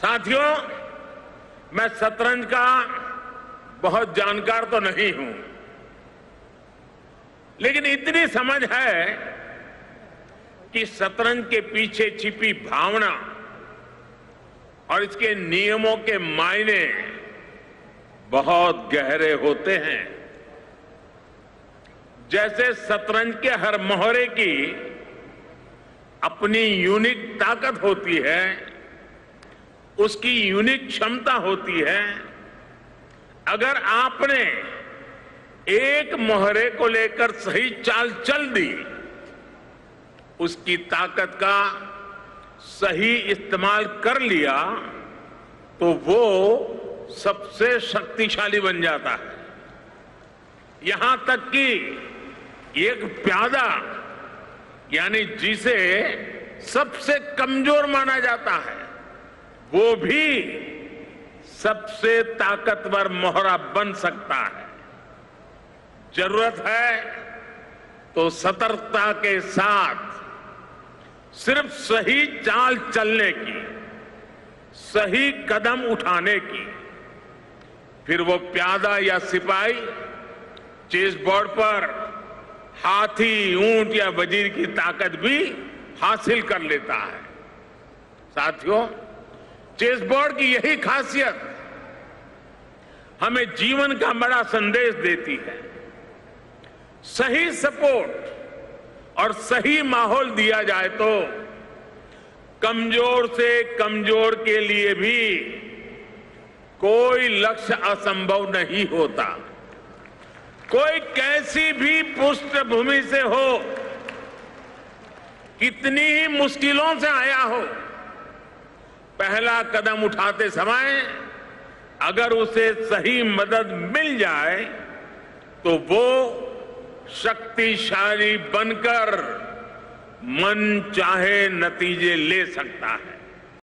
साथियों, मैं शतरंज का बहुत जानकार तो नहीं हूँ। लेकिन इतनी समझ है कि शतरंज के पीछे छिपी भावना और इसके नियमों के मायने बहुत गहरे होते हैं। जैसे शतरंज के हर मोहरे की अपनी यूनिक ताकत होती है उसकी यूनिक क्षमता होती है। अगर आपने एक मोहरे को लेकर सही चाल चल दी, उसकी ताकत का सही इस्तेमाल कर लिया तो वो सबसे शक्तिशाली बन जाता है। यहाँ तक कि एक प्यादा, यानी जिसे सबसे कमज़ोर माना जाता है वो भी सबसे ताकतवर मोहरा बन सकता है। ज़रूरत है तो सतर्कता के साथ सिर्फ़ सही चाल चलने की, सही कदम उठाने की, फिर वो प्यादा या सिपाही चेस बोर्ड पर हाथी, ऊँट या वज़ीर की ताकत भी हासिल कर लेता है। साथियों चेस बोर्ड की यही खासियत, हमें जीवन का बड़ा संदेश देती है। सही सपोर्ट और सही माहौल दिया जाए तो कमज़ोर से कमज़ोर के लिए भी कोई लक्ष्य असंभव नहीं होता। कोई कैसी भी पृष्ठभूमि से हो, कितनी ही मुश्किलों से आया हो पहला कदम उठाते समय अगर उसे सही मदद मिल जाए तो वो शक्तिशाली बनकर मन चाहे नतीजे ले सकता है।